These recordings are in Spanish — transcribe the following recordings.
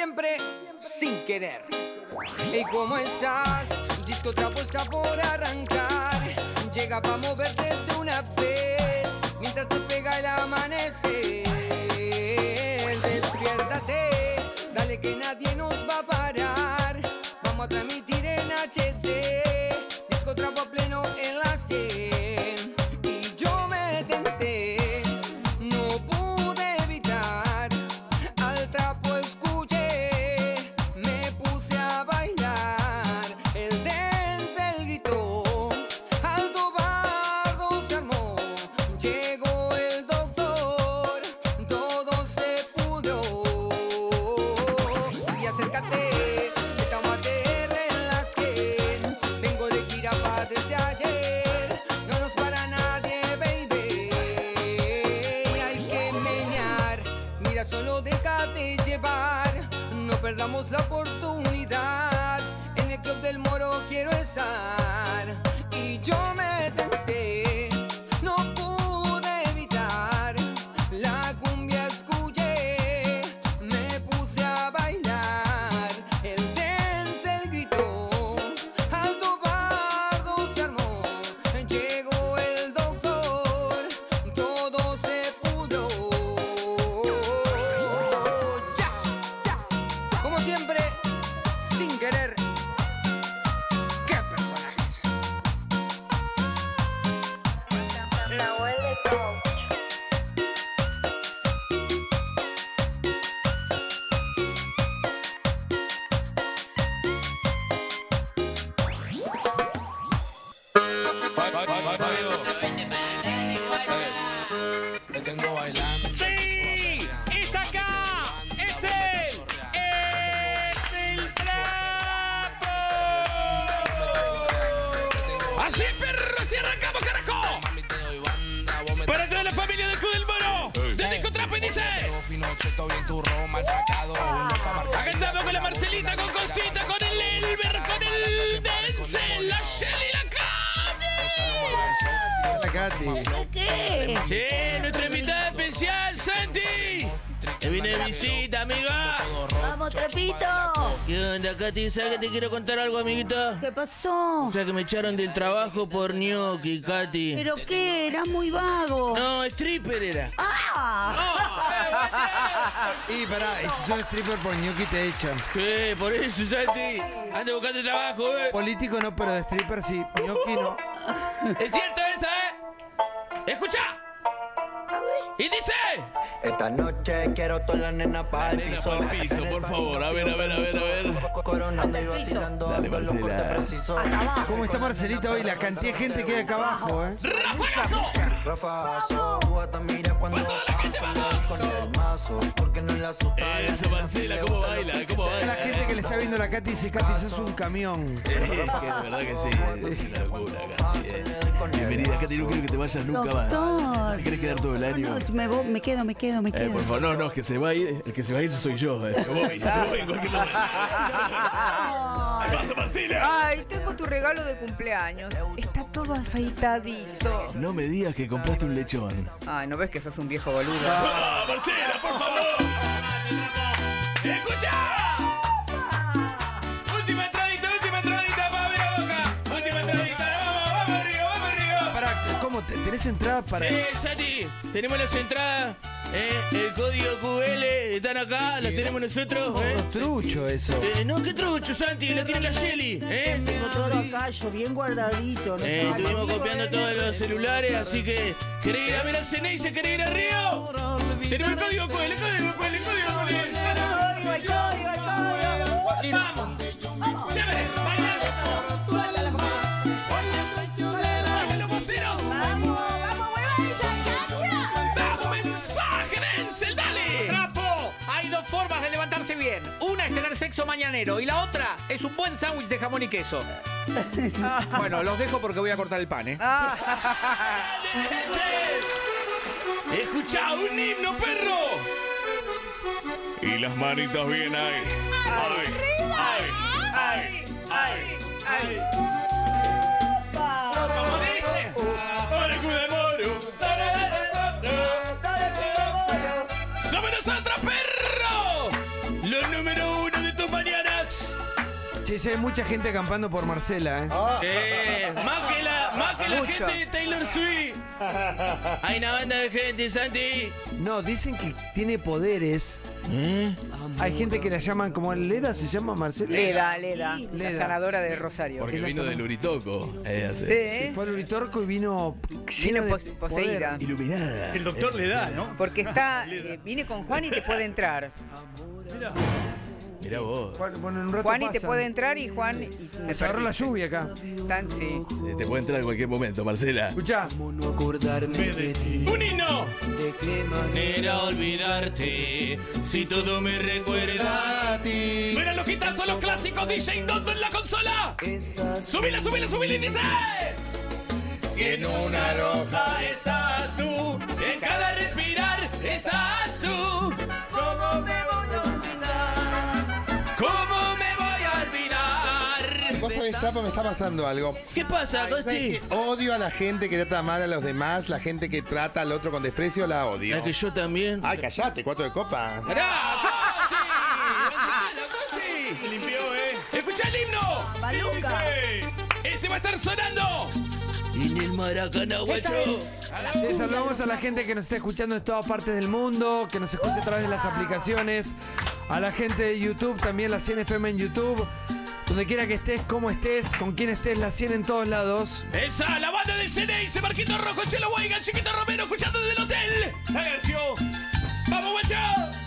siempre, sin querer. ¿Y cómo estás? Disco trapo está por arrancar. Llega pa' moverte de una vez, mientras te pega el amanecer. Despiértate, dale que nadie nos va a parar. Vamos a transmitir en HD, Te tengo bailando. ¡Sí! ¡Está acá! ¡Es él! ¡Es el trapo! ¡Así, perro! ¡Así arrancamos, carajo! Mami, te doy banda. Vos me Para toda la familia del Club del Moro, de Disco Trapo y dice... Acá estamos con la Marcelita, con Costita, con el Elber, con el Katy. ¿Qué? Sí, nuestra invitada especial, Santi. Que viene de visita, amiga. Vamos, trapito. ¿Qué onda, Katy? ¿Sabes que te quiero contar algo, amiguita? ¿Qué pasó? O sea, que me echaron del trabajo por gnocchi, Katy. ¿Pero qué? Era muy vago. No, stripper era. ¡Ah! Y pará, y si sos stripper por ñoqui te echan. ¿Qué? Por eso, Santi. Anda buscando trabajo, ¿eh? Político no, pero de stripper sí. ñoqui no. ¿Es cierto eh? Esta noche quiero toda la nena para el piso. pa'l piso, por favor. A ver, a ver, a ver, a ver. Coronando y vacilando. Dale, con los Marcela. ¿Cómo está Marcelita hoy? La cantidad de gente que hay acá abajo, ¿eh? Rafazo, tú hasta mira cuando la con el mazo. Porque no le asusta. la Eso, Marcela, ¿cómo baila? ¿Cómo quiere. La baila? gente que le está viendo la Katy dice, Katy, sos un camión. Es que de verdad que sí, es una locura, Katy. Bienvenida, Katy, no quiero que te vayas nunca más. ¿Te querés quedar todo el año? No, me, vo- me quedo, me quedo, me Eh, por favor, no, no, es que se va a ir, el que se va a ir soy yo, eh. Me voy, me voy en cualquier momento. ¿Qué pasa, Marcela? Ay, tengo tu regalo de cumpleaños. Está todo afeitadito. No me digas que compraste un lechón. Ay, ¿no ves que sos un viejo boludo? ¡Ah, Marcela, por favor! ¡Escucha! Última entradita, última entradita, para abrir la boca. Última entradita, vamos, vamos arriba, vamos arriba. Pará, ¿cómo? te- ¿Tenés entrada para...? Eh, Sati, tenemos las entradas, eh, el código QL, están acá, las tenemos nosotros, eh. Trucho eso. Eh, no, qué trucho, Santi, la tiene la Shelly, ¿eh? Tengo todo acá, yo bien guardadito. ¿no? Eh, estuvimos copiando todos los celulares, así que querés ir a ver al Ceneice, querés ir a Río. Tenemos el código QL, el código QL, el código QL. Formas de levantarse bien. Una es tener sexo mañanero y la otra es un buen sándwich de jamón y queso. Bueno, los dejo porque voy a cortar el pan, ¿eh? Escucha un himno, perro. Y las manitas bien ahí. Ay, ay, ay, ay, ay. ¿Cómo Che, ya hay mucha gente acampando por Marcela, ¿eh? Eh, más que la, más que la Mucho. gente de Taylor Swift. Hay una banda de gente, Santi. No, dicen que tiene poderes. ¿Eh? Hay gente que la llaman como Leda, se llama Marcela. Leda, Leda, la sanadora de Rosario. Porque vino del Uritoco. Eh, Sí, Se ¿eh? fue al Uritorco y vino lleno de pos- poseída. poder. Iluminada. El doctor le da, ¿no? Porque está, eh, vine con Juan y te puede entrar. Mirá vos. Bueno, en un rato Juan y te pasa. puede entrar y Juan y me Se agarró la lluvia acá. Tan, sí. Eh, Te puede entrar en cualquier momento, Marcela. Escuchá. ¡Un himno! Era olvidarte si todo me recuerda a ti. ¡Mira los son los clásicos DJ Dondo en la consola! ¡Subila, subila, subila y dice! Si en una roja estás tú, en cada respirar estás me está pasando algo. ¿Qué pasa, qué? Odio a la gente que trata mal a los demás, la gente que trata al otro con desprecio, la odio. ¿Sabes que yo también? Ay, callate, cuatro de copa. ¡Pará, Costi! ¡Bancalo, Costi! Limpió, ¿eh? ¡Escucha el himno! Maluca. ¡Este va a estar sonando! En el Maracaná, guacho. Sí, saludamos a la gente que nos está escuchando en todas partes del mundo, que nos escucha a través de las aplicaciones, a la gente de YouTube, también la 100 FM en YouTube. Donde quiera que estés, cómo estés, con quién estés, la 100 en todos lados. Esa, la banda del CNI, Marquito Rojo, Chelo Guayga, Chiquito Romero, escuchando desde el hotel. ¡Vamos, guacho!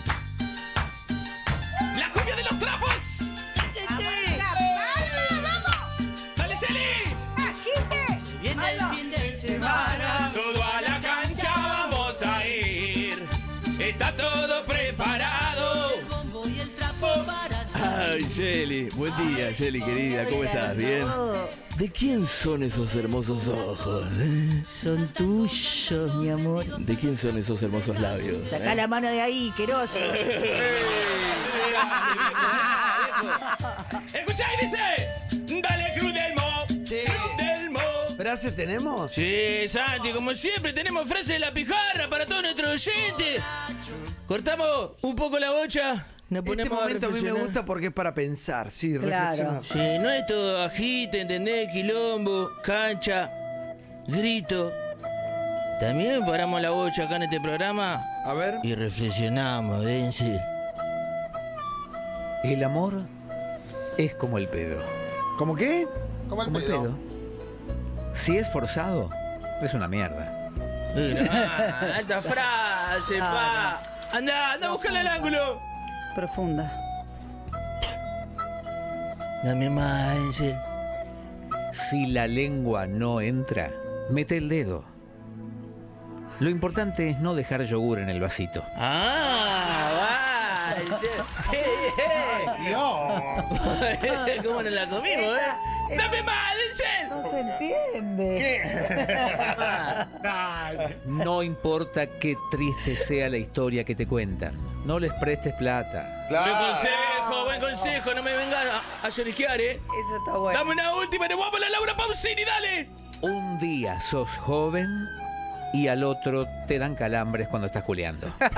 Buen día, Shelly, querida. ¿Cómo estás? ¿Bien? ¿De quién son esos hermosos ojos? eh? Son tuyos, mi amor. ¿De quién son esos hermosos labios? Sacá eh? la mano de ahí, queroso. Escucha y dice: Dale, Cruz del Mo. Cruz del Mo. ¿Frase tenemos? Sí, Santi, como siempre tenemos frase de la pijarra para todos nuestros oyentes. Cortamos un poco la bocha, Este ponemos a momento a mí me gusta porque es para pensar, sí, Claro. reflexionar. Sí, no es todo agite, ¿entendés? Quilombo, cancha, grito. También paramos la bocha acá en este programa A ver. y reflexionamos, dense. El amor es como el pedo. ¿Cómo qué? Como el Como el pedo. pedo. Si es forzado, es una mierda. Ah, alta frase, pa. Anda, anda a buscarle el ángulo. Profunda. Dame más, Denzel. Si la lengua no entra, mete el dedo. Lo importante es no dejar yogur en el vasito. Ah, vaya. Dios. ¿Cómo nos la comimos, eh? ¡Dame más, Denzel! No se entiende. No importa qué triste sea la historia que te cuentan. No les prestes plata. Buen Claro. consejo, buen consejo. No me vengas a, a lloriquear, eh. Eso está bueno. Dame una última, nos vamos a la Laura Pausini, dale. Un día sos joven y al otro te dan calambres cuando estás culeando. ¡Vamos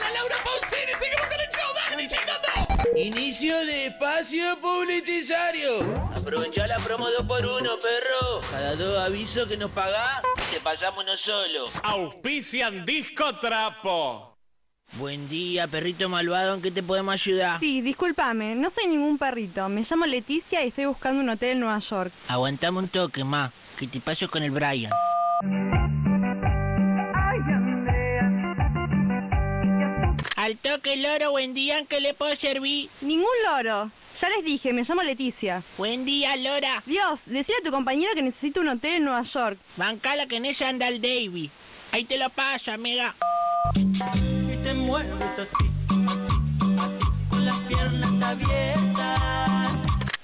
a Laura Pausini! ¡Seguimos con el show! ¡Dale, DJ Dondo! Inicio de espacio publicitario. Aprovecha la promo 2x1, perro. Cada dos avisos que nos pagás, te pasamos uno solo. Auspician Disco Trapo. Buen día, perrito malvado. ¿En qué te podemos ayudar? Sí, discúlpame, no soy ningún perrito. Me llamo Leticia y estoy buscando un hotel en Nueva York. Aguantame un toque, ma. Que te paso con el Brian. Al toque, loro. Buen día. ¿En qué le puedo servir? Ningún loro. Ya les dije, me llamo Leticia. Buen día, Lora. Dios, decía a tu compañero que necesito un hotel en Nueva York. Bancala que en ella anda el Davy. Ahí te lo paso, amiga.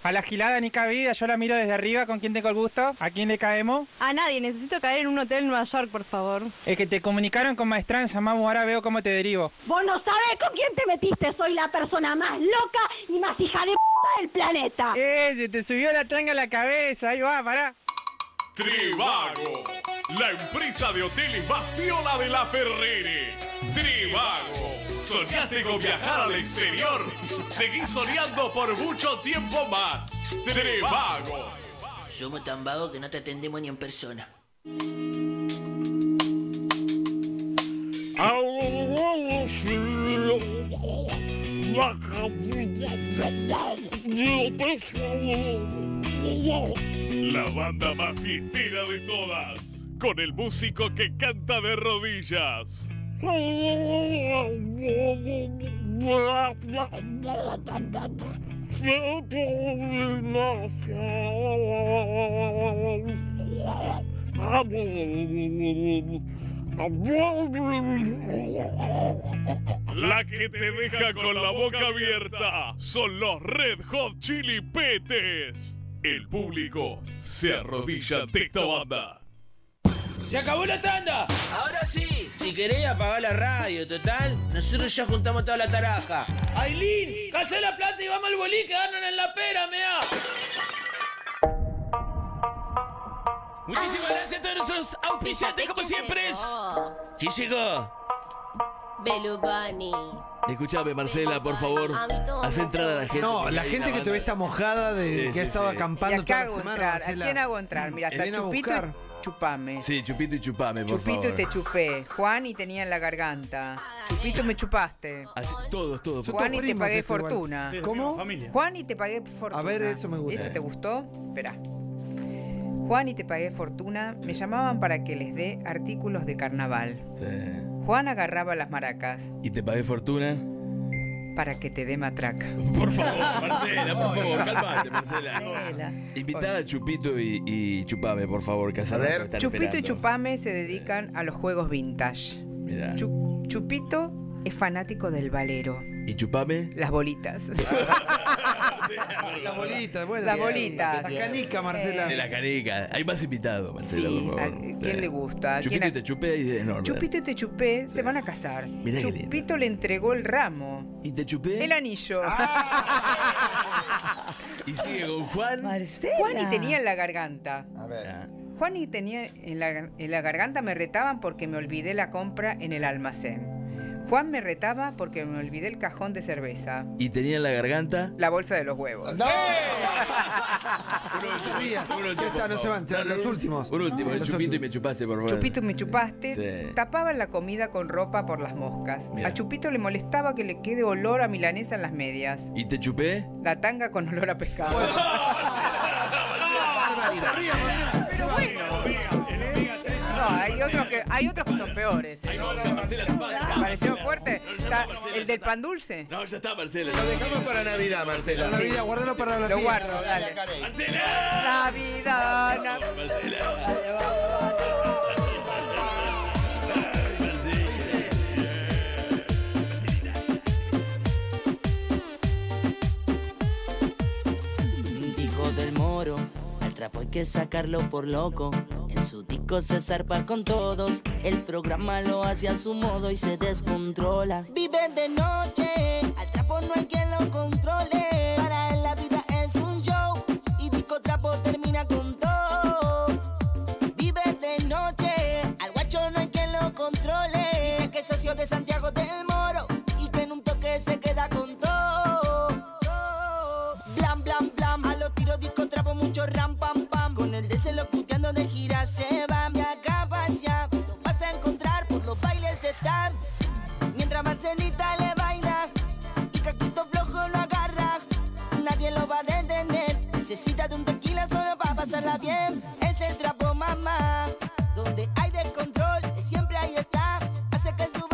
A la gilada ni cabida, yo la miro desde arriba, ¿con quién tengo el gusto? ¿A quién le caemos? A nadie, necesito caer en un hotel en Nueva York, por favor. Es que te comunicaron con maestranza, mamu, ahora veo cómo te derivo. Vos no sabés con quién te metiste. Soy la persona más loca y más hija de p del planeta. ¡Eh! Se te subió la tranga a la cabeza, ahí va, pará. Trivago, la empresa de hoteles más piola de la Ferrere. Trivago, ¿Soñaste con viajar al exterior? Seguí soñando por mucho tiempo más. Trevago. Somos tan vagos que no te atendemos ni en persona. La banda más fiestera de todas. Con el músico que canta de rodillas. La que te deja con la boca abierta son los Red Hot Chili Petes. El público se arrodilla ante esta banda. ¡Se acabó la tanda! Ahora sí, si querés apagar la radio, total, nosotros ya juntamos toda la taraja. ¡Ailín! ¡Callá la plata y vamos al bolí que ganan en la pera, mea! Muchísimas gracias a todos nuestros auspiciantes, como siempre. ¿Quién llegó? Belubani. Escuchame, Marcela, por favor. Haz entrar a la gente. No, la gente que te ve esta mojada de Sí, que sí, ha estado sí. ¿Y acampando acá toda la semana. entrar? ¿A Marcela. quién hago entrar? Mira, está a Chupito buscar. y Chupame. Sí, chupito y chupame, por Chupito favor. y te chupé. Juan y tenía en la garganta. Chupito me chupaste. Así, todos, todos. Juan y te pagué igual. fortuna. ¿Cómo? Juan y te pagué fortuna. A ver, eso me gusta. ¿Eso te gustó? Espera. Juan y te pagué fortuna me llamaban para que les dé artículos de carnaval. Sí. Juan agarraba las maracas Y te pagué fortuna. Para que te dé matraca. Por favor, Marcela, por favor, calmate, Marcela. Marcela. Invitá a Chupito y, y Chupame, por favor, que A ver. Chupito y. Chupame se dedican a los juegos vintage. Mirá. Chu- Chupito es fanático del valero. ¿Y Chupame? Las bolitas. Las bolitas, bueno. Las bolitas. La canica, Marcela. De la canica. Hay más invitados, Marcela, Sí, por favor. ¿a quién Sí. le gusta? ¿A Chupito quién y te chupé y es enorme. Chupito y te chupé se van a casar. Mirá. Chupito le entregó el ramo. ¿Y te chupé? El anillo. Y sigue con Juan. Marcela. Juan y tenía en la garganta. A ver. Ah, Juan y tenía en la, en la garganta me retaban porque me olvidé la compra en el almacén. Juan me retaba porque me olvidé el cajón de cerveza. Y tenía en la garganta. La bolsa de los huevos. ¡No! Uno, Ya está, no se van, ya, los últimos. Un último, Sí, el los Chupito y me chupaste, por favor. Chupito me chupaste, Sí. tapaban la comida con ropa por las moscas. A Chupito le molestaba que le quede olor a milanesa en las medias. ¿Y te chupé? La tanga con olor a pescado. No, hay otros que, hay otros que son peores. ¿eh? Marcela, ¿Te pareció fuerte? Está el del pan dulce. No, ya está, Marcela. Lo dejamos para Navidad, Marcela. La vida, guardalo para la Lo guardo, dale. ¡Marcela! Navidad, Nav- Marcela. Dijo del moro, al trapo hay que sacarlo por loco. Su disco se zarpa con todos, el programa lo hace a su modo y se descontrola. Vive de noche, al trapo no hay quien lo controle. Para él la vida es un show y disco trapo termina con todo. lo va a detener. Necesita de un tequila solo para pasarla bien. Es el trapo mamá, donde hay descontrol, siempre ahí está. Hace que su